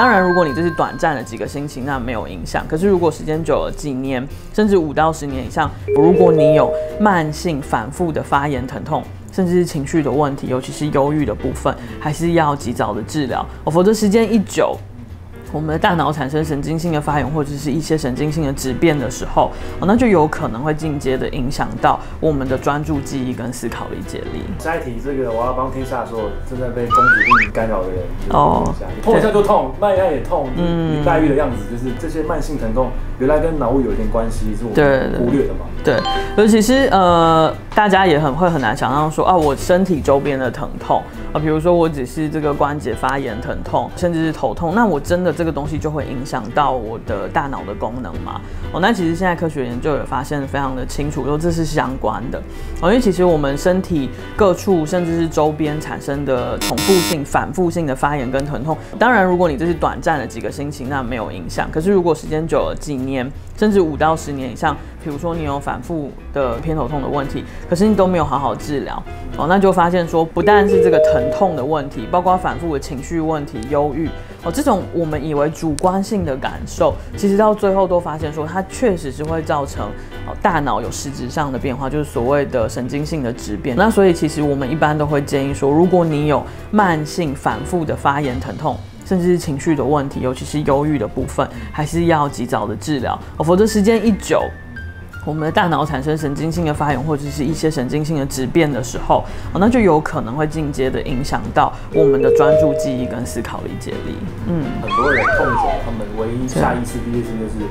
当然，如果你这是短暂的几个星期，那没有影响。可是如果时间久了，几年甚至五到十年以上，如果你有慢性反复的发炎疼痛，甚至是情绪的问题，尤其是忧郁的部分，还是要及早的治疗哦，否则时间一久。我们的大脑产生神经性的发炎或者是一些神经性的质变的时候，哦，那就有可能会进阶的影响到我们的专注记忆跟思考理解力。下一题，这个我要帮天下所有正在被公主病干扰的人哦，痛一下就痛，慢一下也痛，嗯，黛玉的样子就是这些慢性疼痛，原来跟脑雾有一点关系，是我们忽略的嘛？对，尤其是呃，大家也很会很难想象说啊，我身体周边的疼痛啊，比如说我只是这个关节发炎疼痛，甚至是头痛，那我真的。这个东西就会影响到我的大脑的功能吗？哦，那其实现在科学研究也发现非常的清楚，说这是相关的哦。因为其实我们身体各处甚至是周边产生的重复性、反复性的发炎跟疼痛，当然如果你这是短暂的几个星期，那没有影响。可是如果时间久了，几年甚至五到十年以上，比如说你有反复的偏头痛的问题，可是你都没有好好治疗哦，那就发现说不但是这个疼痛的问题，包括反复的情绪问题、忧郁哦，这种我们以为主观性的感受，其实到最后都发现说，它确实是会造成哦大脑有实质上的变化，就是所谓的神经性的质变。那所以其实我们一般都会建议说，如果你有慢性反复的发炎疼痛，甚至是情绪的问题，尤其是忧郁的部分，还是要及早的治疗哦，否则时间一久。我们的大脑产生神经性的发炎或者是一些神经性的质变的时候，那就有可能会进阶的影响到我们的专注记忆跟思考理解力。嗯，很多人痛手，他们唯一下意识第一件事就是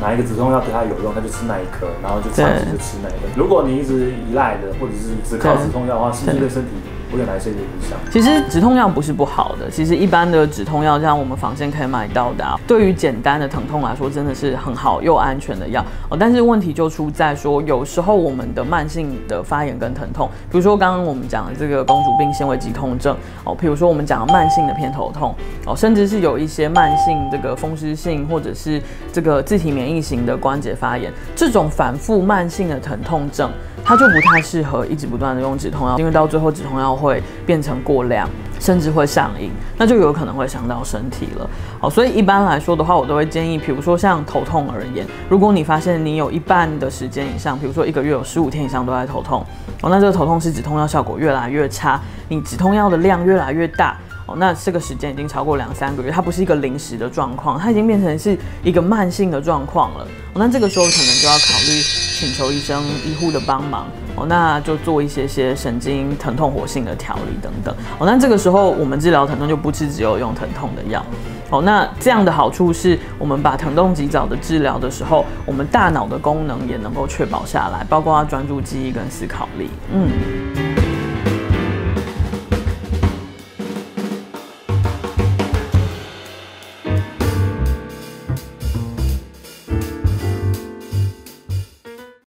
哪一个止痛药对他有用，他就吃那一颗，然后就长期就吃那一颗。如果你一直依赖的，或者是只靠止痛药的话，实际对身体。有哪些影响？其实止痛药不是不好的，其实一般的止痛药，像我们房间可以买到的，啊对于简单的疼痛来说，真的是很好又安全的药哦。但是问题就出在说，有时候我们的慢性的发炎跟疼痛，比如说刚刚我们讲的这个公主病纤维肌痛症哦，比如说我们讲的慢性的偏头痛哦，甚至是有一些慢性这个风湿性或者是这个自体免疫型的关节发炎，这种反复慢性的疼痛症。它就不太适合一直不断的用止痛药，因为到最后止痛药会变成过量，甚至会上瘾，那就有可能会伤到身体了。好，所以一般来说的话，我都会建议，比如说像头痛而言，如果你发现你有一半的时间以上，比如说一个月有十五天以上都在头痛，哦，那这个头痛是止痛药效果越来越差，你止痛药的量越来越大。哦，那这个时间已经超过两三个月，它不是一个临时的状况，它已经变成是一个慢性的状况了。哦，那这个时候可能就要考虑请求医生、医护的帮忙。哦，那就做一些些神经疼痛活性的调理等等。哦，那这个时候我们治疗疼痛就不是只有用疼痛的药。哦，那这样的好处是我们把疼痛及早的治疗的时候，我们大脑的功能也能够确保下来，包括专注记忆跟思考力。嗯。